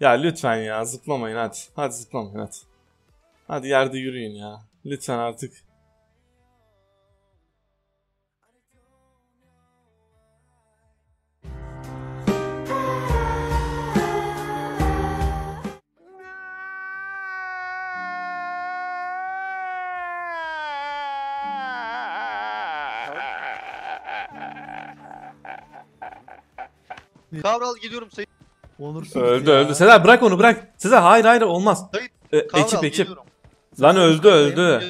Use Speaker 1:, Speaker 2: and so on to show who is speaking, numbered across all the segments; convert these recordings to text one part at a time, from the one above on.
Speaker 1: Ya lütfen ya zıplamayın hadi. Hadi zıplamayın hadi. Hadi yerde yürüyün ya. Lütfen artık.
Speaker 2: Kavral geliyorum sayın.
Speaker 3: Onursuz
Speaker 1: Öldü
Speaker 3: ya.
Speaker 1: öldü. Sezer bırak onu bırak. Sezer hayır hayır olmaz.
Speaker 2: Hayır,
Speaker 1: Ee,
Speaker 2: Kavral
Speaker 1: ekip ekip.
Speaker 2: geliyorum.
Speaker 1: Lan öldü öldü.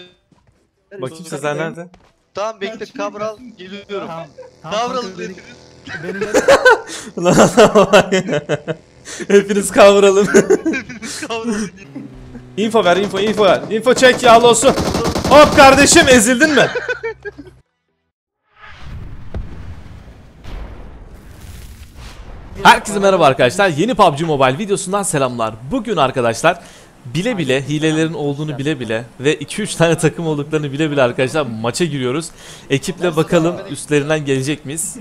Speaker 1: Bakayım? Sezer nerede?
Speaker 2: Tamam bekle Kavral geliyorum.
Speaker 3: Tamam. tamam
Speaker 2: Kavral
Speaker 3: benim,
Speaker 1: Lan
Speaker 3: benim
Speaker 1: Hepiniz kavralım.
Speaker 2: Kavral geliyorum.
Speaker 1: info ver info info ver. Info çek yağlı olsun. Hop kardeşim ezildin mi? Herkese merhaba arkadaşlar. Yeni PUBG Mobile videosundan selamlar. Bugün arkadaşlar bile bile hilelerin olduğunu bile bile ve 2-3 tane takım olduklarını bile bile arkadaşlar maça giriyoruz. Ekiple bakalım üstlerinden gelecek miyiz?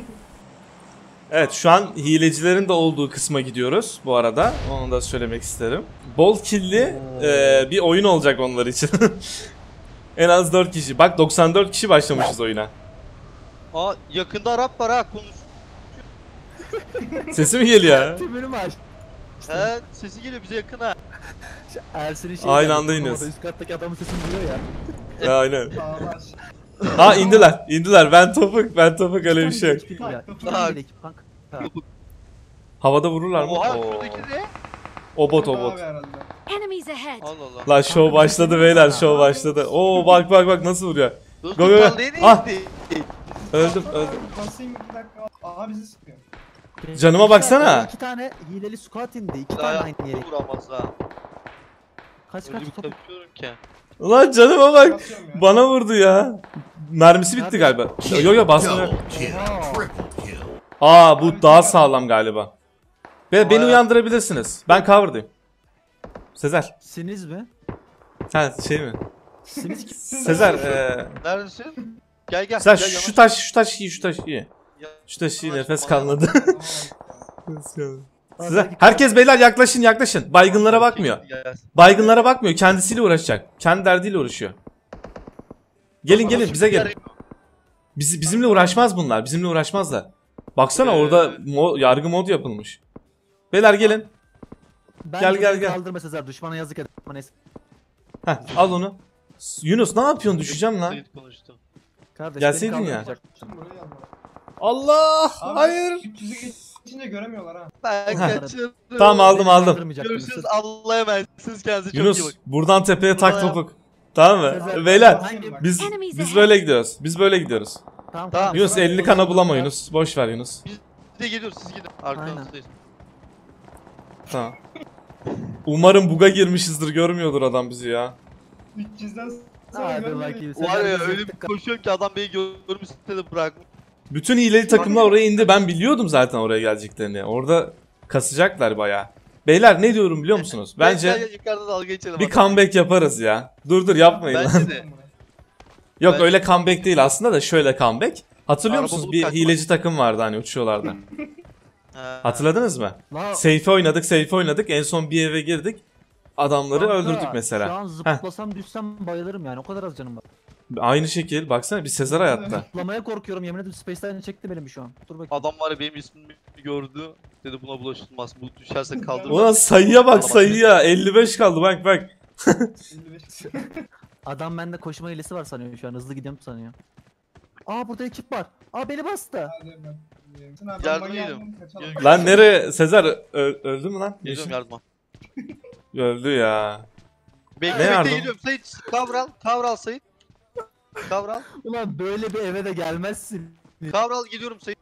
Speaker 1: Evet şu an hilecilerin de olduğu kısma gidiyoruz bu arada. Onu da söylemek isterim. Bol killi e, bir oyun olacak onlar için. en az 4 kişi. Bak 94 kişi başlamışız oyuna.
Speaker 2: Aa yakında Arap var ha konuş.
Speaker 1: Sesi mi geliyor?
Speaker 3: Tümünü mü aç?
Speaker 2: He sesi geliyor bize yakın ha.
Speaker 3: Ersin'in şey
Speaker 1: Aynı anda iniyoruz.
Speaker 3: Üst kattaki adamın sesini duyuyor ya.
Speaker 1: Ya, Aynen. Ha indiler. indiler. Ben topuk. Ben topuk öyle bir şey. yok.
Speaker 2: Ha.
Speaker 1: Havada vururlar mı?
Speaker 2: Oha şuradaki ne?
Speaker 1: O bot o bot.
Speaker 4: Enemies ahead.
Speaker 2: Allah Allah.
Speaker 1: La show başladı beyler show başladı. Oo bak bak bak nasıl vuruyor. Go, go, go. Ah. Öldüm öldüm.
Speaker 5: Basayım bir dakika. Aha bizi sıkıyor.
Speaker 1: Canıma baksana.
Speaker 3: İki tane hileli squat indi. İki tane aynı yere.
Speaker 2: vuramaz ha.
Speaker 3: Kaç
Speaker 2: Öyle
Speaker 3: kaç
Speaker 2: bir
Speaker 3: top.
Speaker 2: kapıyorum ki.
Speaker 1: Ulan canıma bak. Bana vurdu ya. Mermisi bitti galiba. Yo yo basmıyor. Aa bu daha sağlam galiba. Ve beni uyandırabilirsiniz. Ben cover'dayım. Sezer.
Speaker 3: Siniz mi?
Speaker 1: Ha şey mi?
Speaker 3: Siniz?
Speaker 1: Sezer eee
Speaker 2: Neredesin? Gel gel.
Speaker 1: Sezer
Speaker 2: gel,
Speaker 1: şu taş şu taş iyi şu taş iyi.
Speaker 2: Ya-
Speaker 1: Şu iyi
Speaker 2: Yavaş,
Speaker 1: nefes kalmadı.
Speaker 3: Belki-
Speaker 1: herkes beyler yaklaşın yaklaşın. Baygınlara bakmıyor. Baygınlara bakmıyor. Kendisiyle uğraşacak. Kendi derdiyle uğraşıyor. Gelin gelin bize gelin. Biz, bizimle uğraşmaz bunlar. Bizimle uğraşmazlar. Baksana
Speaker 2: Ee,
Speaker 1: orada mo- yargı modu yapılmış. Beyler gelin.
Speaker 3: Ben
Speaker 1: Gel,
Speaker 3: gel
Speaker 1: gel.
Speaker 3: Kaldırma Sezer düşmana yazık et.
Speaker 1: Heh, al onu. Yunus ne yapıyorsun? Düşeceğim lan.
Speaker 3: Kardeş,
Speaker 1: Gelseydin ya. Allah!
Speaker 5: Abi,
Speaker 1: Hayır.
Speaker 5: 300'ü geçince göremiyorlar ha.
Speaker 2: Ben kaçırdım.
Speaker 1: Tamam aldım aldım.
Speaker 2: Görüşürüz Allah'a emanet. Siz kendinize çok iyi
Speaker 1: Yunus
Speaker 2: bakın.
Speaker 1: buradan tepeye tak topuk. Tamam mı? Beyler biz biz böyle gidiyoruz. Biz böyle gidiyoruz.
Speaker 3: Tamam,
Speaker 2: Tamam.
Speaker 1: Yunus elini kana bulama Yunus. Boş ver Yunus.
Speaker 2: Biz de geliyoruz siz gidin. Arkanızdayız.
Speaker 1: Tamam. Umarım buga girmişizdir görmüyordur adam bizi ya.
Speaker 5: 300'den sonra
Speaker 3: Hadi bakayım.
Speaker 2: Var ya öyle bir
Speaker 3: tık-
Speaker 2: koşuyor ki adam beni görmüş de bırakmış.
Speaker 1: Bütün hileli takımlar oraya indi. Ben biliyordum zaten oraya geleceklerini. Orada kasacaklar bayağı. Beyler ne diyorum biliyor musunuz? Bence
Speaker 2: gel, yukarıda dalga geçelim.
Speaker 1: bir comeback yaparız ya. Dur dur yapmayın lan.
Speaker 2: Bence de.
Speaker 1: Yok öyle comeback değil aslında da şöyle comeback. Hatırlıyor
Speaker 2: Araba
Speaker 1: musunuz?
Speaker 2: bulup
Speaker 1: Bir
Speaker 2: kaçmak.
Speaker 1: hileci takım vardı hani uçuyorlardı.
Speaker 2: Ha.
Speaker 1: Hatırladınız mı?
Speaker 3: La-
Speaker 1: Safe oynadık, safe oynadık. En son bir eve girdik. Adamları
Speaker 3: Kanka,
Speaker 1: öldürdük
Speaker 3: Şu
Speaker 1: mesela.
Speaker 3: an zıplasam düşsem bayılırım yani. O kadar az canım var.
Speaker 1: Aynı şekil. Baksana bir Sezer hayatta.
Speaker 3: Zıplamaya korkuyorum. Yemin ederim Space'den çekti benim şu an. Dur bakayım.
Speaker 2: Adam var ya benim ismimi gördü. Dedi buna bulaşılmaz. Bu düşerse kaldırmaz.
Speaker 1: Ulan sayıya bak sayıya. 55 kaldı bak bak.
Speaker 5: 55.
Speaker 3: Adam bende koşma hilesi var sanıyor şu an. Hızlı gidiyorum sanıyor. Aa burada ekip var. Aa beni bastı.
Speaker 2: Yardım. Gel-
Speaker 1: Lan nereye? Sezer ö- öldü mü lan?
Speaker 2: Geliyorum yardıma.
Speaker 1: Öldü ya.
Speaker 2: Bekle
Speaker 1: Ne
Speaker 2: bekle
Speaker 1: yardım?
Speaker 2: geliyorum. Sait kavral. Kavral Sait. Kavral.
Speaker 3: Ulan böyle bir eve de gelmezsin.
Speaker 2: Kavral geliyorum Sait.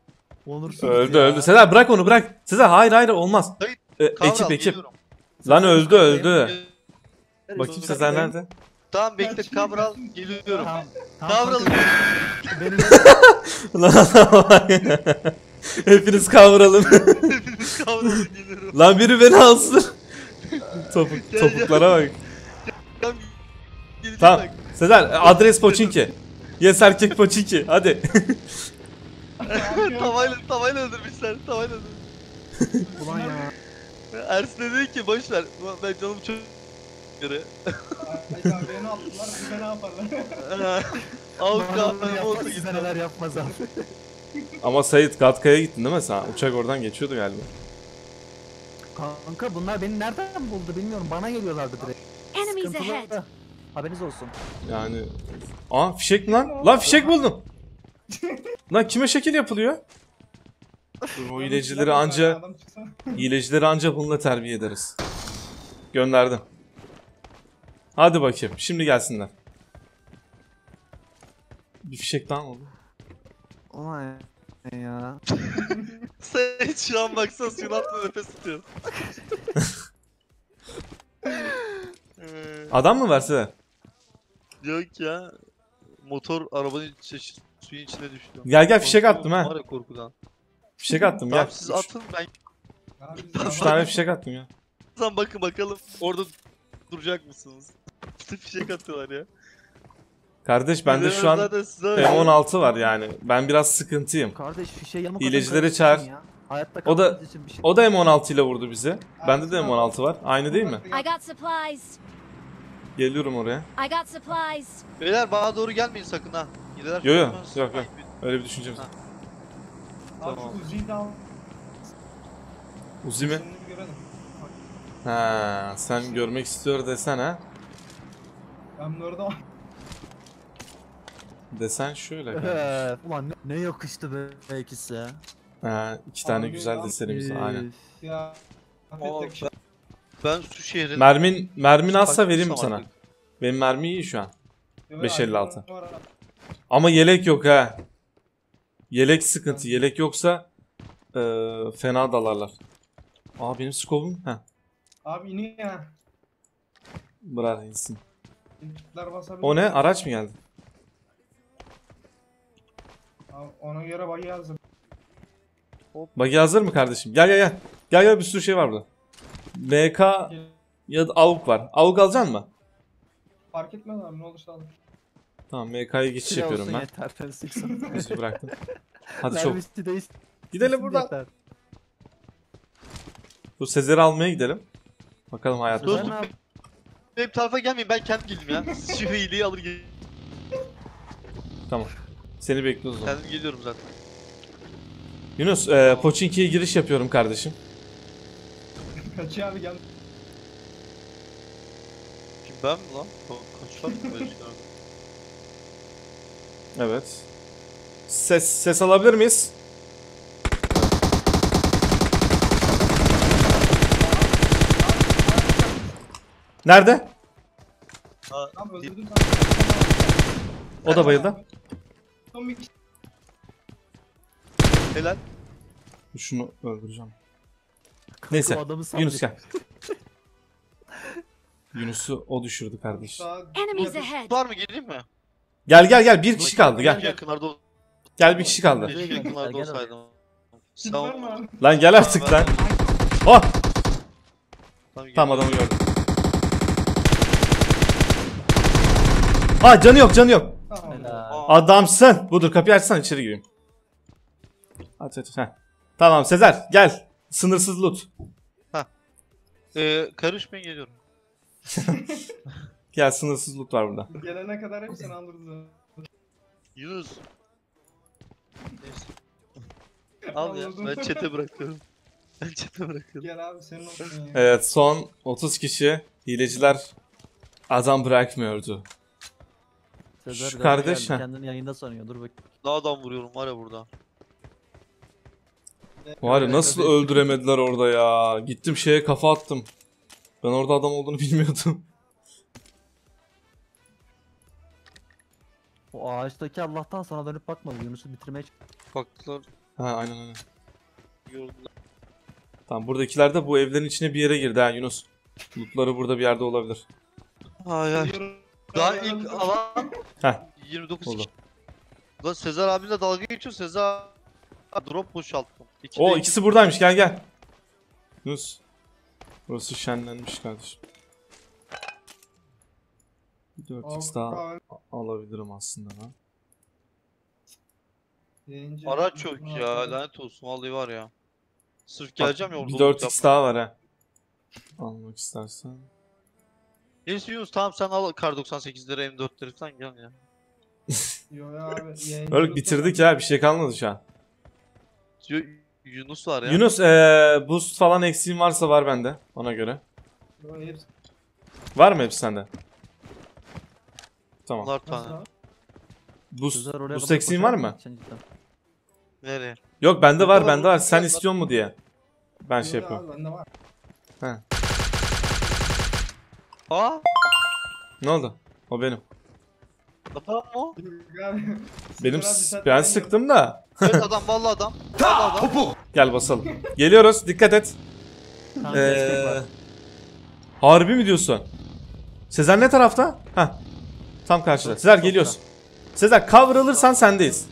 Speaker 3: Onursuz
Speaker 1: Öldü
Speaker 3: ya.
Speaker 1: öldü. Sezer bırak onu bırak. Sezer hayır hayır olmaz.
Speaker 2: Hayır,
Speaker 1: Ee,
Speaker 2: Kavral
Speaker 1: ekip ekip.
Speaker 2: geliyorum.
Speaker 1: Lan öldü öldü. Bakayım? Sezer nerede?
Speaker 2: Tamam bekle kavral geliyorum.
Speaker 3: Tamam. tamam
Speaker 2: Kavral
Speaker 3: benim
Speaker 1: Lan Hepiniz kavralım.
Speaker 2: kavral geliyorum.
Speaker 1: Lan biri beni alsın. Topuk, topuklara bak.
Speaker 2: Tamam. Geleceğim
Speaker 1: Tamam.
Speaker 2: bak.
Speaker 1: Sezer adres Poçinki. Yes erkek Poçinki. Hadi.
Speaker 2: tavayla tavayla öldürmüşler. Tavayla öldürmüşler.
Speaker 3: ulan ya.
Speaker 2: Ersin de dedi ki boş ver. Ben canım çok göre.
Speaker 5: Beni attılar. Bize ne yaparlar?
Speaker 2: Avukat
Speaker 3: Bana
Speaker 2: ne
Speaker 3: yapmaz,
Speaker 2: oldu
Speaker 3: size
Speaker 2: gitti.
Speaker 3: neler yapmaz abi.
Speaker 1: Ama Sait Gatka'ya gittin değil mi sen? Uçak oradan geçiyordu galiba.
Speaker 3: Kanka bunlar beni nereden buldu bilmiyorum. Bana geliyorlardı direkt.
Speaker 4: Enemies ahead.
Speaker 3: Haberiniz olsun.
Speaker 1: Yani... Aa fişek mi lan? Lan fişek buldum. lan kime şekil yapılıyor? Dur, o hilecileri anca... Hilecileri anca bununla terbiye ederiz. Gönderdim. Hadi bakayım. Şimdi gelsinler. Bir fişek daha mı oldu?
Speaker 3: Vay ya.
Speaker 2: Sen hiç şu an baksana suyun altında nefes tutuyor. Ee,
Speaker 1: Adam mı verse?
Speaker 2: Yok ya. Motor arabanın içi, suyun içine düştü.
Speaker 1: Gel gel fişek attım ha.
Speaker 2: Var ya korkudan.
Speaker 1: Fişek attım
Speaker 2: Tamam
Speaker 1: gel.
Speaker 2: siz atın ben
Speaker 1: Üç tane fişek attım ya.
Speaker 2: Sen bakın bakalım orada duracak mısınız? İşte fişek atıyorlar ya.
Speaker 1: Kardeş bende şu an
Speaker 2: zaten size-
Speaker 1: M16 var yani. Ben biraz sıkıntıyım.
Speaker 3: Kardeş fişe yamuk
Speaker 1: Hilecileri
Speaker 3: adam
Speaker 1: çağır.
Speaker 3: kardeşim ya. Hayatta
Speaker 1: O da-
Speaker 3: şey.
Speaker 1: O da M16 ile vurdu bizi. Bende de M16 var. Aynı değil mi? Geliyorum oraya.
Speaker 4: I got supplies.
Speaker 2: Beyler bana doğru gelmeyin sakın ha. Gideler
Speaker 1: Yo, yo, yok, yok. Öyle bir düşüncemiz.
Speaker 2: Ha.
Speaker 5: Abi
Speaker 2: Tamam.
Speaker 5: şu Uzi'yi de al.
Speaker 1: Uzi mi?
Speaker 5: Sonunu bir görelim.
Speaker 1: Ha, sen görmek istiyor desen ha.
Speaker 5: Ben de orada
Speaker 1: Desen şöyle.
Speaker 3: ulan ne, ne yakıştı be ikisi.
Speaker 1: Ha, iki tane
Speaker 5: Abi,
Speaker 1: güzel
Speaker 5: abi.
Speaker 1: desenimiz aynen.
Speaker 5: Ya. Tek
Speaker 2: Ben su şehrin...
Speaker 1: Mermin mermin azsa vereyim sana?
Speaker 2: artık.
Speaker 1: Benim mermi iyi şu an.
Speaker 5: şey.
Speaker 1: 556. Ama yelek yok ha. Yelek sıkıntı. Yelek yoksa eee, fena dalarlar. Aa benim skobum. Ha.
Speaker 5: Abi iniyor ya.
Speaker 1: Bırak insin. O ne? Araç mı geldi?
Speaker 5: Abi ona göre bayı yazdım.
Speaker 1: Bagi hazır mı kardeşim? Gel gel gel. Gel gel bir sürü şey var burada. MK ya da AUK var. AUK alacaksın mı?
Speaker 5: Fark etmez abi ne olursa alır.
Speaker 1: Tamam MK'ya geçiş
Speaker 3: Silah
Speaker 1: yapıyorum ben.
Speaker 3: Yeter.
Speaker 1: Müziği bıraktım. Hadi çok. Gidelim buradan. Bu Sezer'i almaya gidelim. Bakalım
Speaker 3: ne yap-
Speaker 2: Benim tarafa gelmeyin ben kendim geleyim ya. Siz şu hileyi alır gelin.
Speaker 1: Tamam. Seni bekliyoruz o zaman.
Speaker 2: Kendim geliyorum zaten.
Speaker 1: Yunus, e, Pochinki'ye giriş yapıyorum kardeşim.
Speaker 5: Kaçıyor abi gel.
Speaker 2: Kim ben mi lan? Ka- Kaç var mı böyle?
Speaker 1: Evet. Ses ses alabilir miyiz? Nerede?
Speaker 5: Öldürdüm
Speaker 1: O da bayıldı.
Speaker 5: Son bir kişi.
Speaker 2: Helal.
Speaker 1: Şunu öldüreceğim. Neyse. Yunus gel. Yunus'u o düşürdü kardeş.
Speaker 4: Enemies ahead.
Speaker 2: Var mı geleyim mi?
Speaker 1: Gel gel gel bir kişi kaldı gel.
Speaker 2: yakınlarda ol-
Speaker 1: Gel bir kişi kaldı.
Speaker 2: Keşke
Speaker 3: Gel,
Speaker 2: yakınlarda
Speaker 3: gel, gel.
Speaker 2: olsaydım.
Speaker 5: Kit
Speaker 2: Sağ
Speaker 5: var
Speaker 2: ol.
Speaker 5: mı abi?
Speaker 1: Lan gel artık lan. Oh!
Speaker 2: Tamam,
Speaker 1: Tamam adamı gördüm. Ha canı yok canı yok.
Speaker 3: Helal.
Speaker 2: Aa,
Speaker 1: Adamsın. Budur kapıyı açsana içeri gireyim. Aç aç. Heh. Tamam Sezer gel. Sınırsız loot.
Speaker 2: Ee, karışmayın geliyorum.
Speaker 1: Gel sınırsız loot var burada.
Speaker 5: Gelene kadar hepsini alırız.
Speaker 2: Yunus. Neyse. Al ya ben çete bırakıyorum. Ben çete bırakıyorum.
Speaker 5: Gel abi senin olsun ya.
Speaker 1: Evet son 30 kişi hileciler adam bırakmıyordu.
Speaker 3: Sezer
Speaker 1: Şu kardeş, ha.
Speaker 3: Kendini yayında sanıyor. Dur bak.
Speaker 2: Ne adam vuruyorum var ya burada.
Speaker 1: Var ya nasıl öldüremediler orada ya. Gittim şeye kafa attım. Ben orada adam olduğunu bilmiyordum.
Speaker 3: O ağaçtaki Allah'tan sana dönüp bakmadı. Yunus'u bitirmeye ç-
Speaker 2: Baktılar
Speaker 1: Ha aynen aynen.
Speaker 2: gördüler.
Speaker 1: Tamam buradakiler de bu evlerin içine bir yere girdi ha Yunus. Lootları burada bir yerde olabilir.
Speaker 2: Ay ay. Daha ilk alan
Speaker 1: Heh.
Speaker 2: 29
Speaker 1: Oldu.
Speaker 2: kişi. Lan Sezer abimle dalga geçiyor. Sezer drop boşalttım. İkide
Speaker 1: O
Speaker 2: iki-
Speaker 1: ikisi buradaymış gel gel. Yunus. Burası şenlenmiş kardeşim. Bir 4x daha a- alabilirim aslında ben.
Speaker 5: yayıncı-
Speaker 2: Araç yok ya lanet olsun vallahi var ya. Sırf geleceğim ya orada
Speaker 1: Bir
Speaker 2: loot
Speaker 1: 4x
Speaker 2: yapmaya.
Speaker 1: daha var ha. Almak istersen.
Speaker 2: Neyse Yunus tamam sen al kar 98'leri M4'leri falan gel ya.
Speaker 5: Yo ya abi.
Speaker 1: Böyle bitirdik ya bir şey kalmadı şu an.
Speaker 2: Yunus var ya.
Speaker 1: Yunus eee boost falan eksiğin varsa var bende ona göre.
Speaker 5: Hepsi-
Speaker 1: Var mı hepsi sende? Tamam.
Speaker 5: Nasıl
Speaker 2: tane.
Speaker 1: Boost,
Speaker 3: Güzel, oraya
Speaker 1: boost eksiğin var mı?
Speaker 3: Sen cidden.
Speaker 2: Nereye?
Speaker 1: Yok bende var bende var. Sen istiyor mu diye. Ben şey
Speaker 5: Yo,
Speaker 1: yapıyorum.
Speaker 5: Bende var.
Speaker 2: Aa?
Speaker 1: Ne oldu? O benim.
Speaker 2: Adam mı?
Speaker 5: Abi,
Speaker 1: Benim s- ben sıktım da.
Speaker 2: Evet adam vallahi adam. Vallahi adam.
Speaker 1: Gel basalım. Geliyoruz. Dikkat et.
Speaker 3: Destek
Speaker 1: Ee,
Speaker 3: var.
Speaker 1: harbi mi diyorsun? Sezer ne tarafta? Ha. Tam karşıda. Sezer geliyorsun. Sezer cover alırsan sendeyiz.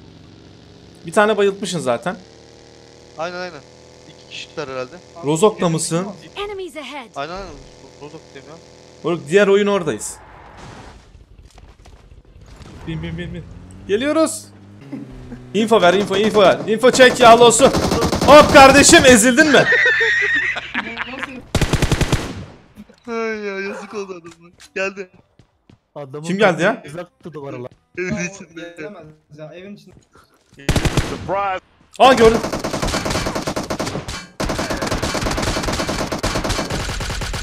Speaker 1: Bir tane bayıltmışsın zaten.
Speaker 2: Aynen aynen. İki kişiler herhalde.
Speaker 1: Rozok'ta mısın?
Speaker 5: yok.
Speaker 4: Enemies ahead.
Speaker 2: Aynen aynen. Rozok diyeyim ya.
Speaker 1: Moruk diğer oyun oradayız. Bin bin bin bin. Geliyoruz. info ver info info ver. Info çek yağlı olsun. Hop kardeşim ezildin mi?
Speaker 2: Ay ya yazık oldu adamlar. Geldi.
Speaker 3: Adamın
Speaker 1: Kim geldi ya?
Speaker 3: Tuttu duvara lan.
Speaker 2: Evin içinde.
Speaker 5: gelemez ya evin içinde.
Speaker 1: Aa gördüm.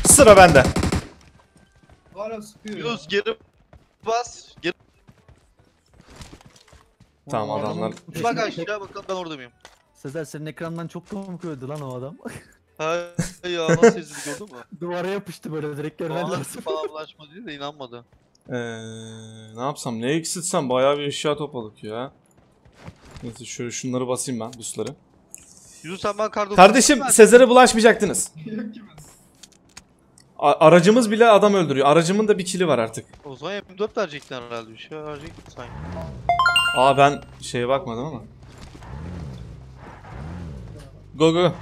Speaker 1: Sıra bende.
Speaker 5: Hala sıkıyor.
Speaker 2: Yunus geri bas. Geri
Speaker 1: Tamam,
Speaker 3: Adamın
Speaker 1: adamlar-
Speaker 2: bak aşağı bakalım ben orada mıyım?
Speaker 3: Sezer senin ekrandan çok komik öldü lan o adam.
Speaker 2: Hay ya nasıl ezildi gördün mü?
Speaker 3: Duvara yapıştı böyle direkt görmen
Speaker 2: Falan
Speaker 3: lazım.
Speaker 2: falan bulaşma diye de inanmadı.
Speaker 1: Ee, ne yapsam ne eksiltsem bayağı bir eşya topladık ya. Neyse şöyle şunları basayım ben busları.
Speaker 2: Yunus sen ben kardo...
Speaker 1: Kardeşim Sezer'e bulaşmayacaktınız.
Speaker 5: Yok ki ben.
Speaker 1: A- aracımız bile adam öldürüyor. Aracımın da bir kili var artık.
Speaker 2: O zaman M4 verecekler herhalde bir şey verecektin sanki.
Speaker 1: Aa ben şeye bakmadım ama. Go go.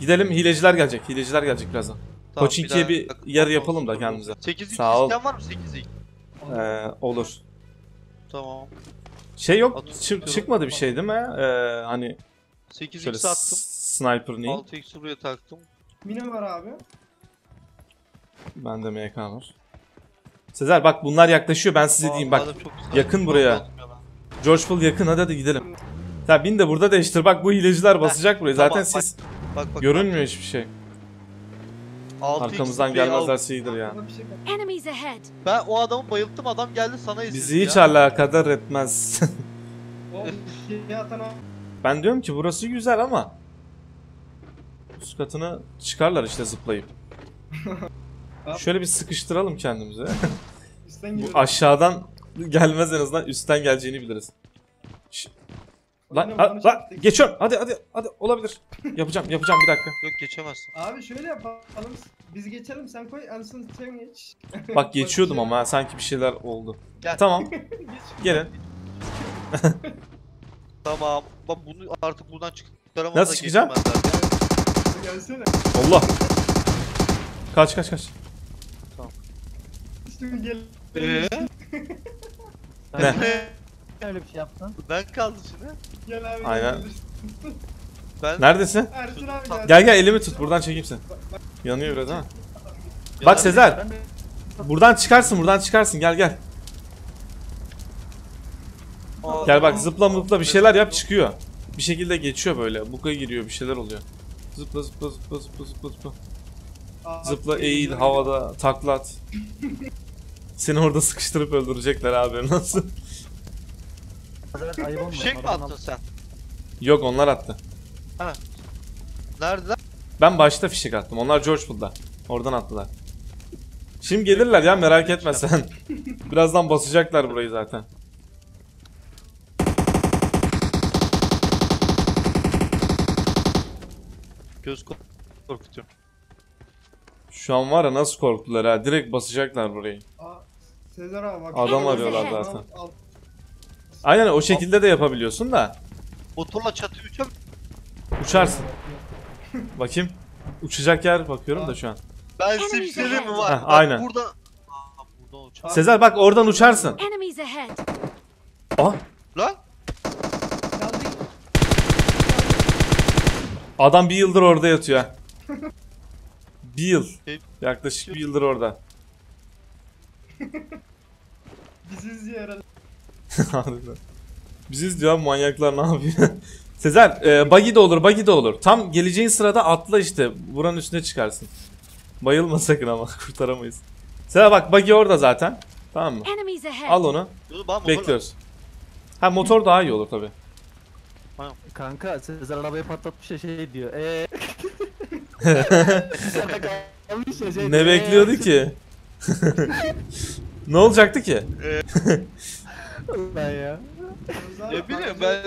Speaker 1: Gidelim hileciler gelecek. Hileciler gelecek birazdan. Koçinki'ye bir
Speaker 2: dakika.
Speaker 1: yer yapalım da kendimize.
Speaker 2: 8
Speaker 1: Sağ ol.
Speaker 2: isteyen var mı 8
Speaker 1: Ee, olur.
Speaker 2: Tamam.
Speaker 1: Şey yok çık- çıkmadı bir şey değil mi? Ee, hani
Speaker 2: 8
Speaker 1: şöyle
Speaker 2: x attım.
Speaker 1: sniper neyim?
Speaker 2: 6 x buraya taktım.
Speaker 5: Mine var abi.
Speaker 1: Bende MK var. Sezer bak bunlar yaklaşıyor ben size diyeyim bak. yakın buraya.
Speaker 2: Ya.
Speaker 1: George Pool yakın hadi hadi gidelim. Ya bin de burada değiştir bak bu hileciler basacak burayı. Zaten
Speaker 2: tamam, bak.
Speaker 1: siz
Speaker 2: Bak bak.
Speaker 1: görünmüyor hiçbir şey.
Speaker 2: 6
Speaker 1: Arkamızdan gelmezlerse iyidir ya.
Speaker 5: Şey.
Speaker 2: Ben o adamı bayılttım adam geldi sana ezildi
Speaker 1: Bizi
Speaker 2: ya.
Speaker 1: hiç alakadar etmez.
Speaker 5: O-
Speaker 1: ben diyorum ki burası güzel ama üst katına çıkarlar işte zıplayıp. Şöyle bir sıkıştıralım kendimize.
Speaker 5: üstten
Speaker 1: Bu aşağıdan gelmez en azından üstten geleceğini biliriz. Şş, Lan,
Speaker 5: Oyunun
Speaker 1: lan,
Speaker 5: bana
Speaker 1: lan, geçiyorum. Hadi hadi hadi olabilir. Yapacağım yapacağım bir dakika.
Speaker 2: Yok geçemezsin.
Speaker 5: Abi şöyle yapalım. Biz geçelim sen koy Anson sen geç.
Speaker 1: Bak geçiyordum ama ha, sanki bir şeyler oldu.
Speaker 2: Gel.
Speaker 1: Tamam
Speaker 5: Geç.
Speaker 1: gelin.
Speaker 2: Tamam. Bak bunu artık buradan çıkaramaz
Speaker 1: Nasıl çıkacağım?
Speaker 5: Gelsene.
Speaker 1: Allah. Kaç kaç kaç.
Speaker 5: Üstüne gel.
Speaker 2: Eee?
Speaker 1: Ne?
Speaker 3: Öyle bir şey yaptın.
Speaker 2: ben kaldım şimdi.
Speaker 5: Gel abi.
Speaker 1: Aynen.
Speaker 2: Ben
Speaker 1: Neredesin?
Speaker 5: Ersin abi gel.
Speaker 1: Gel gel elimi tut buradan çekeyim seni. Yanıyor biraz ha. Bak Sezer. Buradan çıkarsın buradan çıkarsın gel gel. Gel bak zıpla mıpla bir şeyler yap çıkıyor. Bir şekilde geçiyor böyle. Buka giriyor bir şeyler oluyor. Zıpla zıpla zıpla zıpla zıpla zıpla. Zıpla eğil
Speaker 5: güzel.
Speaker 1: havada taklat. Seni orada sıkıştırıp öldürecekler abi nasıl?
Speaker 3: Ayıp.
Speaker 2: Fişek mi attın sen?
Speaker 1: Yok onlar attı.
Speaker 2: Nerede?
Speaker 1: Ben başta fişek attım. Onlar George Pool'da. Oradan attılar. Şimdi gelirler ya merak etme sen. Birazdan basacaklar burayı zaten.
Speaker 2: Göz kork- korkutuyorum.
Speaker 1: Şu an var ya nasıl korktular ha. Direkt basacaklar burayı.
Speaker 5: Aa, Sezer abi bak.
Speaker 1: Adam arıyorlar zaten.
Speaker 5: al.
Speaker 1: Aynen o şekilde de yapabiliyorsun da.
Speaker 2: Motorla çatı uçam.
Speaker 1: Uçarsın. Bakayım. Uçacak yer bakıyorum da şu an.
Speaker 2: Ben size bir şey diyeyim mi var?
Speaker 1: Heh,
Speaker 2: Bak
Speaker 1: aynen.
Speaker 2: Burada. Aa, buradan uçar.
Speaker 1: Sezer bak oradan uçarsın.
Speaker 4: Enemies ahead.
Speaker 1: Ah
Speaker 2: Lan.
Speaker 1: adam bir yıldır orada yatıyor. Bir yıl. Yaklaşık bir yıldır orada.
Speaker 5: Bizi izliyor herhalde.
Speaker 1: Harbiden. Biziz diyor abi, manyaklar ne yapıyor? Sezer, e, buggy de olur, buggy de olur. Tam geleceğin sırada atla işte. Buranın üstüne çıkarsın. Bayılma sakın ama kurtaramayız. Sezer bak buggy orada zaten. Tamam mı?
Speaker 4: Enemies ahead.
Speaker 1: Al onu.
Speaker 2: Dur bana motor
Speaker 1: Bekliyoruz. Ha motor daha iyi olur tabi.
Speaker 3: Kanka Sezer arabayı patlatmış ya şey diyor. Eee.
Speaker 1: Ne bekliyordu ki? ne olacaktı ki?
Speaker 3: Ben ya.
Speaker 2: Ne bileyim ben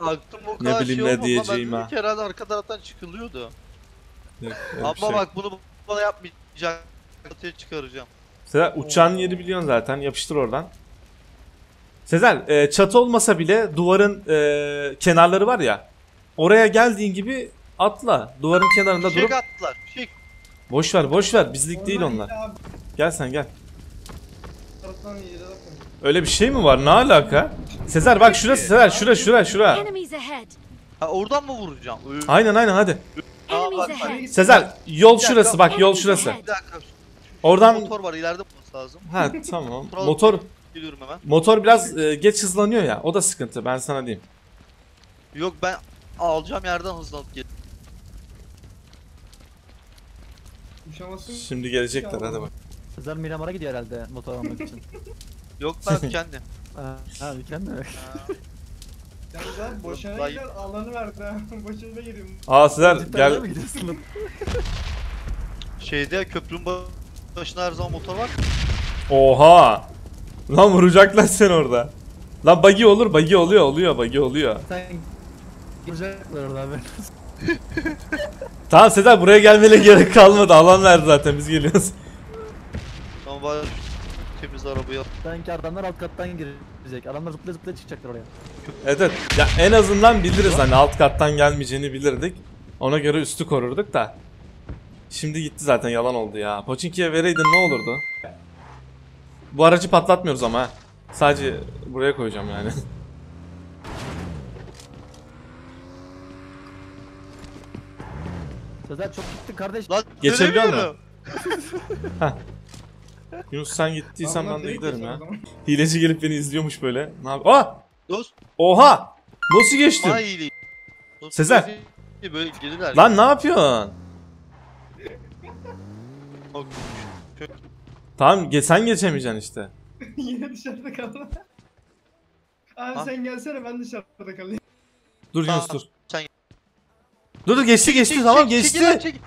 Speaker 2: aklım o
Speaker 1: Ne
Speaker 2: kadar
Speaker 1: bileyim
Speaker 2: şey
Speaker 1: ne
Speaker 2: olmadı.
Speaker 1: diyeceğim
Speaker 2: ben
Speaker 1: ha.
Speaker 2: herhalde arka taraftan çıkılıyordu.
Speaker 1: Yok, şey.
Speaker 2: bak bunu bana yapmayacak. Ortaya çıkaracağım.
Speaker 1: Sezer uçağın yeri biliyorsun zaten. Yapıştır oradan. Sezer e, çatı olmasa bile duvarın e, kenarları var ya. Oraya geldiğin gibi atla. Duvarın kenarında
Speaker 2: Fişek
Speaker 1: durup
Speaker 2: attılar. Fişek.
Speaker 1: boş ver boş ver bizlik değil onlar. Gel sen gel. Öyle bir şey mi var? Ne alaka? Sezer bak şurası Sezer şura şura şura.
Speaker 4: Enemies ahead.
Speaker 2: Ha oradan mı vuracağım? Öyle.
Speaker 1: Aynen aynen hadi.
Speaker 2: Aa, bak, bak.
Speaker 1: Sezer yol şurası bak yol şurası.
Speaker 2: Bir dakika. Şu
Speaker 1: Oradan
Speaker 2: Motor var ileride bulması lazım.
Speaker 1: ha tamam.
Speaker 2: Motor-
Speaker 1: Motor
Speaker 2: Geliyorum hemen.
Speaker 1: motor biraz e, geç hızlanıyor ya. O da sıkıntı ben sana diyeyim.
Speaker 2: Yok ben alacağım yerden hızlanıp gel.
Speaker 5: Uçaması.
Speaker 1: Şimdi gelecekler hadi bak.
Speaker 3: Sezer Miramar'a gidiyor herhalde motor almak için.
Speaker 2: Yok ben kendi.
Speaker 3: ha, ha kendi mi?
Speaker 5: Yalnız abi boşuna gider alanı verdi ha. Boşuna gireyim.
Speaker 1: Aa
Speaker 3: Cidden
Speaker 1: gel.
Speaker 3: mi gidiyorsun lan?
Speaker 2: Şeyde köprünün başına her zaman motor var.
Speaker 1: Oha. Lan vuracaklar seni orada. Lan buggy olur, buggy oluyor, oluyor, buggy oluyor.
Speaker 3: Sen Girecekler orada abi.
Speaker 1: Tamam Sezer buraya gelmene gerek kalmadı. Alan verdi zaten biz geliyoruz.
Speaker 2: Ama bari temiz arabayı al.
Speaker 3: Sanki adamlar alt kattan girecek. Adamlar zıplaya zıplaya çıkacaklar oraya.
Speaker 1: Evet evet. Ya en azından biliriz hani alt kattan gelmeyeceğini bilirdik. Ona göre üstü korurduk da. Şimdi gitti zaten yalan oldu ya. Pochinki'ye vereydin ne olurdu? Bu aracı patlatmıyoruz ama ha. Sadece buraya koyacağım yani.
Speaker 3: Sezer çok gittin kardeş.
Speaker 2: Lan
Speaker 1: Geçebiliyor
Speaker 2: dönemiyorum.
Speaker 1: Yunus sen gittiysen ben de giderim ya. Hileci gelip beni izliyormuş böyle. Ne yap? Aa!
Speaker 2: Dost
Speaker 1: Oha! Nasıl geçtin?
Speaker 2: iyiydi. Dost,
Speaker 1: Sezer.
Speaker 2: böyle- gelirler.
Speaker 1: Lan ne yapıyorsun?
Speaker 2: Bak,
Speaker 1: Tamam ge- sen geçemeyeceksin işte.
Speaker 5: Yine dışarıda kaldı. Abi
Speaker 2: Ha?
Speaker 5: sen gelsene ben dışarıda kalayım.
Speaker 1: Dur Yunus
Speaker 2: Tamam,
Speaker 1: dur.
Speaker 2: sen-
Speaker 1: Dur dur geçti geçti
Speaker 2: Çek,
Speaker 1: tamam
Speaker 2: çek,
Speaker 1: geçti.
Speaker 2: çekil lan, çekil.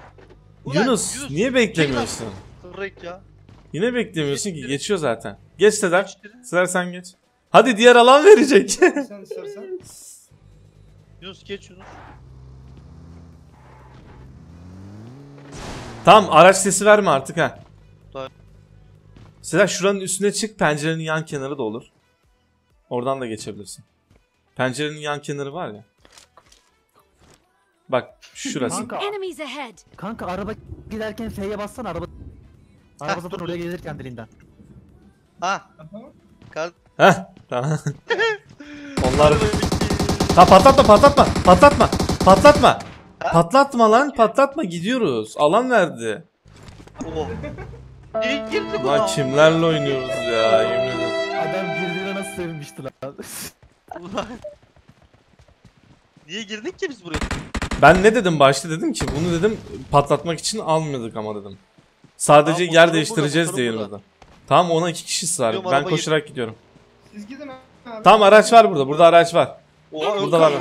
Speaker 2: Ulan,
Speaker 1: Yunus, niye beklemiyorsun?
Speaker 2: Kırrek ya.
Speaker 1: Yine beklemiyorsun ki
Speaker 2: Geçti.
Speaker 1: geçiyor zaten. Geç Sezer.
Speaker 2: Geçti.
Speaker 1: Sezer sen geç. Hadi diğer alan verecek.
Speaker 5: Sen istersen.
Speaker 2: Yunus geç Yunus.
Speaker 1: tamam araç sesi verme artık ha.
Speaker 2: Tamam.
Speaker 1: Sezer şuranın üstüne çık pencerenin yan kenarı da olur. Oradan da geçebilirsin. Pencerenin yan kenarı var ya. Bak şurası.
Speaker 3: Kanka,
Speaker 4: Enemies ahead.
Speaker 3: kanka araba giderken F'ye bassana araba. Araba zaten oraya gelir kendiliğinden.
Speaker 2: Ha. Kar.
Speaker 1: Heh tamam. Onlar... Ha patlatma patlatma patlatma patlatma. Patlatma lan patlatma gidiyoruz. Alan verdi.
Speaker 2: Oh. Niye girdi bu?
Speaker 1: Lan kimlerle oynuyoruz ya yemin ederim.
Speaker 3: Adam birbirine nasıl sevinmişti lan.
Speaker 2: Ulan. Niye girdik ki biz buraya?
Speaker 1: Ben ne dedim başta dedim ki bunu dedim patlatmak için almıyorduk ama dedim. Sadece
Speaker 2: Tamam,
Speaker 1: yer
Speaker 2: motoru
Speaker 1: değiştireceğiz
Speaker 2: burada,
Speaker 1: diye
Speaker 2: motoru
Speaker 1: yanımda. Tamam ona iki kişi sığar.
Speaker 2: Gidiyorum,
Speaker 1: Ben
Speaker 2: araba
Speaker 1: koşarak gidiyorum.
Speaker 5: Siz gidin abi.
Speaker 1: Tamam araç var burada. Burada araç var.
Speaker 2: Oha
Speaker 1: Burada var.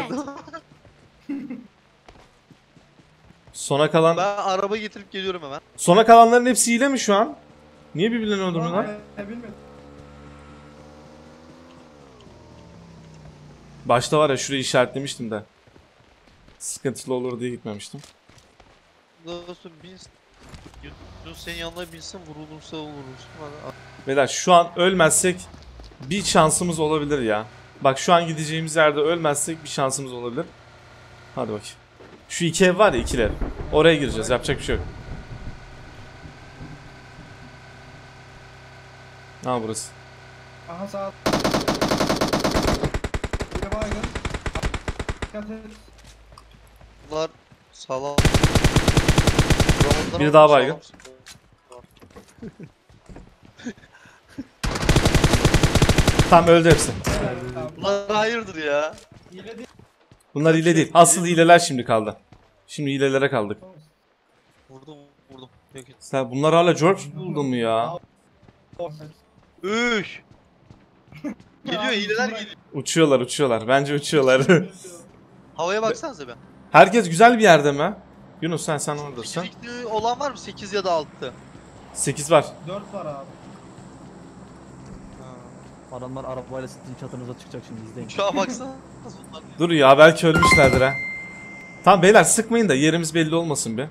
Speaker 1: Sona kalan
Speaker 2: Ben arabayı getirip geliyorum hemen.
Speaker 1: sona kalanların hepsi hile mi şu an? Niye birbirlerini öldürüyorlar?
Speaker 5: Ben bilmiyorum.
Speaker 1: Başta var ya şurayı işaretlemiştim de. Sıkıntılı olur diye gitmemiştim.
Speaker 2: Dostum binsin. Yunus senin yanına binsin vurulursa vurursun. Hadi.
Speaker 1: Beyler şu an ölmezsek bir şansımız olabilir ya. Bak şu an gideceğimiz yerde ölmezsek bir şansımız olabilir. Hadi bakayım. Şu iki ev var ya ikiler. Oraya gireceğiz yapacak bir şey yok. Ha burası.
Speaker 5: Aha sağ. Bir de baygın. Dikkat et.
Speaker 2: Bunlar sağlam.
Speaker 1: Biri
Speaker 2: ama
Speaker 1: daha baygın. Tam öldü hepsi.
Speaker 2: Bunlar hayırdır ya.
Speaker 1: Bunlar hile değil. Asıl hileler şimdi kaldı. Şimdi hilelere kaldık.
Speaker 2: Vurdum vurdum.
Speaker 1: Sen bunlar hala George buldun mu ya?
Speaker 2: Üş. Geliyor hileler geliyor.
Speaker 1: Uçuyorlar uçuyorlar. Bence uçuyorlar.
Speaker 2: Havaya baksanıza be.
Speaker 1: Herkes güzel bir yerde mi? Yunus sen sen oradasın.
Speaker 2: Sekizlikli olan var mı? 8 ya da 6.
Speaker 1: 8 var.
Speaker 5: 4 var abi.
Speaker 3: Adamlar arabayla sizin çatınıza çıkacak şimdi izleyin.
Speaker 2: Uçağa baksana.
Speaker 1: Dur ya belki ölmüşlerdir ha. Tamam beyler sıkmayın da yerimiz belli olmasın bir.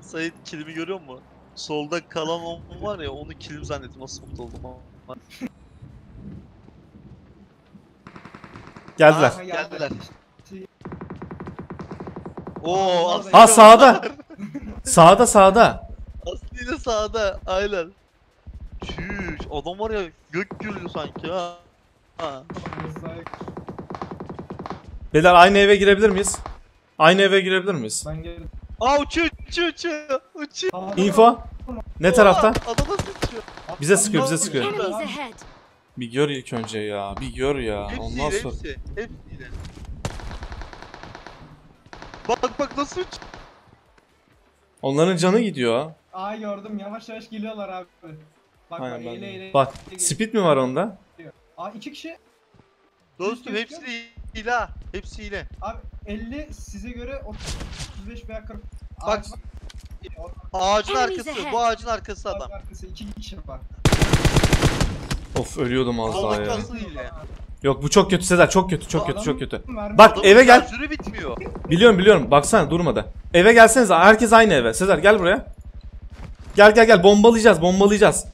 Speaker 2: Sayın kilimi görüyor musun? Solda kalan o var ya onu kilim zannettim. Nasıl mutlu oldum ama.
Speaker 1: Geldiler.
Speaker 2: Aa, geldiler. Oo Aslı
Speaker 1: Ha sağda. Sağda sağda.
Speaker 2: Aslı ile sağda. Aynen. Çüş. Adam var ya gök gürülüyor sanki ha. Ha.
Speaker 1: Beyler aynı eve girebilir miyiz? Aynı eve girebilir miyiz?
Speaker 5: Ben geldim.
Speaker 2: Aa uçuyor uçuyor uçuyor. Uçuyor.
Speaker 1: Info. Ne tarafta?
Speaker 2: Adam nasıl uçuyor?
Speaker 1: Bize sıkıyor bize sıkıyor. Bir gör ilk önce ya. Bir gör ya.
Speaker 2: Hepsi
Speaker 1: Ondan sonra.
Speaker 2: hepsi. Hepsi hile. Bak bak nasıl uçuyor.
Speaker 1: Onların canı gidiyor.
Speaker 5: Aa gördüm yavaş yavaş geliyorlar abi. Bak
Speaker 1: Aynen
Speaker 5: bak
Speaker 1: ben de.
Speaker 5: eyle.
Speaker 1: Bak
Speaker 5: eyle
Speaker 1: speed mi var onda?
Speaker 5: Aa iki kişi.
Speaker 2: Dostum hepsi hile ha. Hepsi hile.
Speaker 5: Abi 50 size göre 30, 35 veya 40.
Speaker 2: Bak.
Speaker 5: Ağaç-
Speaker 2: Ağacın
Speaker 4: Enemies
Speaker 2: arkası.
Speaker 4: ahead.
Speaker 2: Bu ağacın arkası adam.
Speaker 5: Arkası iki kişi var.
Speaker 1: Of ölüyordum az daha ya. Yok bu çok kötü Sezer çok kötü çok kötü çok kötü. Bak eve gel.
Speaker 2: şarjörü bitmiyor.
Speaker 1: Biliyorum biliyorum. Baksana durmadı. Eve gelsenize. Herkes aynı eve. Sezer gel buraya. Gel gel gel bombalayacağız bombalayacağız.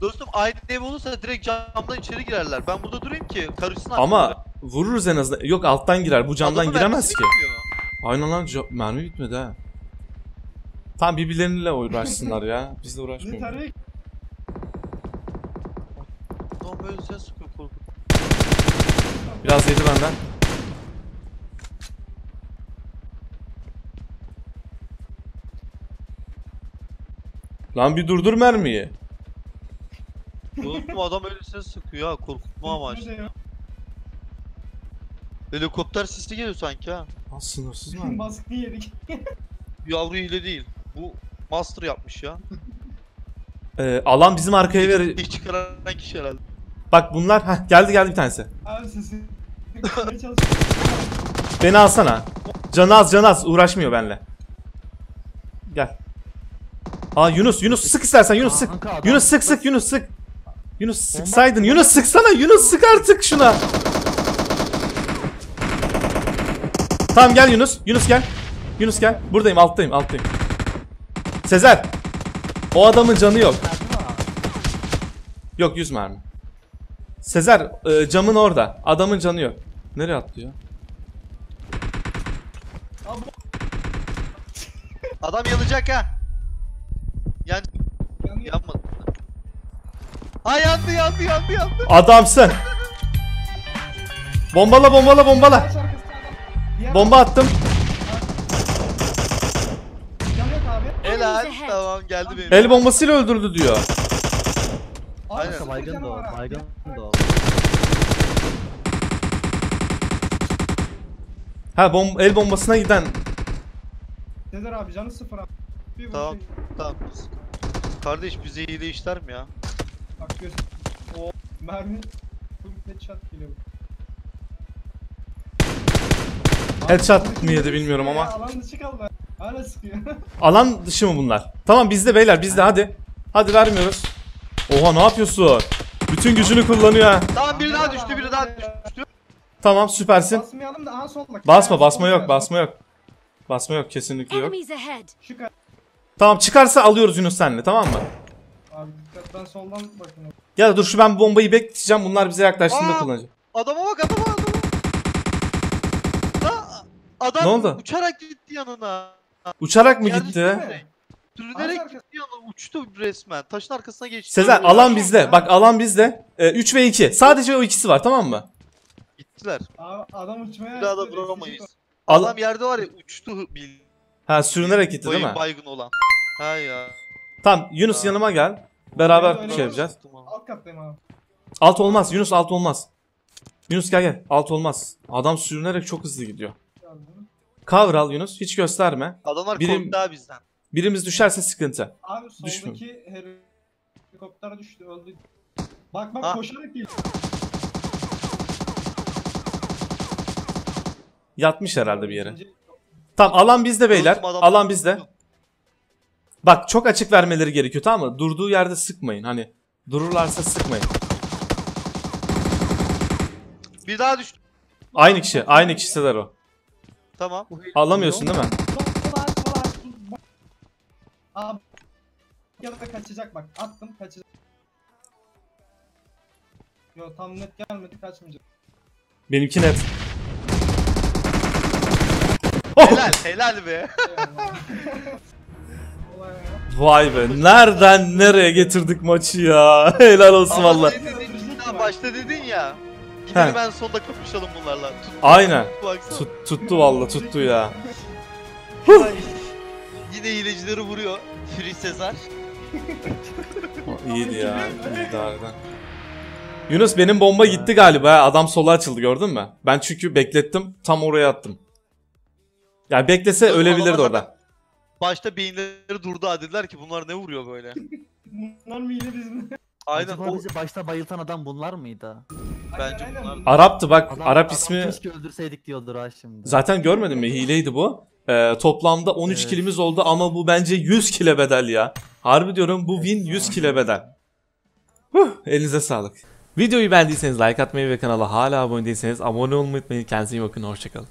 Speaker 2: Dostum aynı ev olursa direkt camdan içeri girerler. Ben burada durayım ki karışsın
Speaker 1: Ama vururuz en azından. Yok alttan girer. Bu camdan
Speaker 2: Adamın
Speaker 1: giremez ki.
Speaker 2: bitmiyor.
Speaker 1: Aynen lan mermi bitmedi ha. Tam birbirleriyle uğraşsınlar ya. Biz de
Speaker 5: tarıyor.
Speaker 2: Adam böyle ses sıkıyor korkup.
Speaker 1: Biraz yedi benden. Lan bir durdur mermiyi.
Speaker 2: Dostum adam öyle ses sıkıyor ha korkutma amaçlı. Helikopter sisli geliyor sanki ha.
Speaker 1: Lan sınırsız mermi.
Speaker 5: Baskı yedik.
Speaker 2: Yavru hile değil. Bu master yapmış ya.
Speaker 1: Ee, alan bizim arkaya ver.
Speaker 2: İlk çıkaran kişi herhalde.
Speaker 1: Bak bunlar. Heh, geldi geldi bir tanesi.
Speaker 5: Abi sesi.
Speaker 1: Beni alsana. Canı az canı az uğraşmıyor benimle. Gel. Aa Yunus Yunus sık istersen Yunus sık. Yunus sık sık Yunus sık. Yunus sıksaydın. Yunus sıksana. Yunus sık artık şuna. Tamam gel Yunus. Yunus gel. Yunus gel. Buradayım alttayım alttayım. Sezer. O adamın canı yok. Yok 100 mermi. Sezer e, camın orada. Adamın canı yok. Nereye atlıyor?
Speaker 2: Adam yanacak ha. Yan yanmadı. Ha yandı yandı yandı yandı.
Speaker 1: Adamsın. Bombala bombala bombala. Bomba attım.
Speaker 2: Helal tamam geldi benim.
Speaker 1: El bombasıyla öldürdü diyor.
Speaker 2: Aynen.
Speaker 3: Baygın da o. Baygın da o.
Speaker 1: Ha bom el bombasına giden.
Speaker 5: Sezer abi canı sıfır abi. Bir
Speaker 2: Tamam tamam. Kardeş bize hile işler mi ya?
Speaker 5: Bak göz. O mermi. Full headshot geliyor.
Speaker 1: Headshot mı yedi bilmiyorum ama.
Speaker 5: Alan dışı kaldı. Hala sıkıyor.
Speaker 1: Alan dışı mı bunlar? Tamam bizde beyler bizde hadi. Hadi vermiyoruz. Oha ne yapıyorsun? Bütün gücünü kullanıyor ha.
Speaker 2: Tamam biri daha düştü biri daha düştü.
Speaker 1: Tamam süpersin.
Speaker 5: Basmayalım da aha sol bak.
Speaker 1: Basma basma yok basma yok. Basma yok kesinlikle yok. Tamam çıkarsa alıyoruz Yunus senle tamam mı?
Speaker 5: Abi dikkat ben soldan bakın.
Speaker 1: Ya dur şu ben bu bombayı bekleyeceğim bunlar bize yaklaştığında
Speaker 2: Aa!
Speaker 1: kullanacak.
Speaker 2: Adama bak adama adama. Ha, adam
Speaker 1: Ne oldu?
Speaker 2: uçarak gitti yanına.
Speaker 1: Uçarak mı
Speaker 2: Geldi
Speaker 1: gitti?
Speaker 2: mi? Sürünerek gitti yanına uçtu resmen. Taşın arkasına geçti.
Speaker 1: Sezer alan bizde. Bak alan bizde. 3 ve 2. Sadece o ikisi var tamam mı?
Speaker 2: Gittiler.
Speaker 5: Abi adam uçmaya
Speaker 2: Bir daha da vuramayız.
Speaker 1: Al-
Speaker 2: Adam yerde var ya uçtu bil.
Speaker 1: Ha sürünerek gitti değil
Speaker 2: Bayın
Speaker 1: mi?
Speaker 2: baygın olan. Ha ya.
Speaker 1: Tamam Yunus
Speaker 2: Ha.
Speaker 1: yanıma gel. Beraber
Speaker 5: Öyle
Speaker 1: şey yapacağız.
Speaker 5: Alt kattayım abi.
Speaker 1: Alt olmaz Yunus alt olmaz. Yunus gel gel alt olmaz. Adam sürünerek çok hızlı gidiyor.
Speaker 5: Geldim.
Speaker 1: Cover al Yunus hiç gösterme.
Speaker 2: Adamlar
Speaker 1: Birim-
Speaker 2: korktu ha bizden.
Speaker 1: Birimiz düşerse sıkıntı.
Speaker 5: Abi
Speaker 1: Düşmüyor.
Speaker 5: soldaki helikopter düştü öldü. Bak bak
Speaker 2: Ha.
Speaker 5: koşarak geliyor.
Speaker 1: Yatmış herhalde bir yere. Tamam alan bizde beyler. Alan bizde. Bak çok açık vermeleri gerekiyor tamam mı? Durduğu yerde sıkmayın. Hani dururlarsa sıkmayın.
Speaker 2: Bir daha düştü.
Speaker 1: Aynı kişi. Aynı kişiler o.
Speaker 2: Tamam.
Speaker 1: Alamıyorsun değil mi?
Speaker 5: Abi ya da kaçacak bak. Attım kaçacak. Yo tam net gelmedi kaçmayacak.
Speaker 1: Benimki net.
Speaker 2: Helal helal be.
Speaker 1: Vay be. Nereden nereye getirdik maçı ya? Helal olsun
Speaker 2: Ama
Speaker 1: valla.
Speaker 2: başta dedin ya.
Speaker 1: He.
Speaker 2: Gidelim ben sonda kapışalım bunlarla. Tut,
Speaker 1: Aynen.
Speaker 2: baksana.
Speaker 1: Tut, tuttu valla tuttu ya.
Speaker 2: Ay. Yine hilecileri vuruyor. Free Sezar.
Speaker 1: İyiydi ya. İyiydi harbiden. Yunus benim bomba gitti galiba. Adam sola açıldı gördün mü? Ben çünkü beklettim. Tam oraya attım. Ya beklese ölebilirdi orada.
Speaker 2: Başta beyinleri durdu ha dediler ki bunlar ne vuruyor böyle.
Speaker 5: Bunlar mı yine bizim?
Speaker 2: Aynen
Speaker 3: Acaba
Speaker 2: o
Speaker 3: bizi başta bayıltan adam bunlar mıydı?
Speaker 2: bence
Speaker 5: Aynen,
Speaker 2: bunlar.
Speaker 1: Arap'tı bak.
Speaker 3: Adam,
Speaker 1: Arap
Speaker 3: adam
Speaker 1: ismi
Speaker 3: Keşke öldürseydik diyordur ha şimdi.
Speaker 1: zaten görmedin mi? Hileydi bu. Ee, toplamda 13
Speaker 3: Evet.
Speaker 1: kilimiz oldu ama bu bence 100 kile bedel ya. Harbi diyorum bu win 100 kile bedel. Huh, elinize sağlık. Videoyu beğendiyseniz like atmayı ve kanala hala abone değilseniz abone olmayı unutmayın. Kendinize iyi bakın. Hoşçakalın.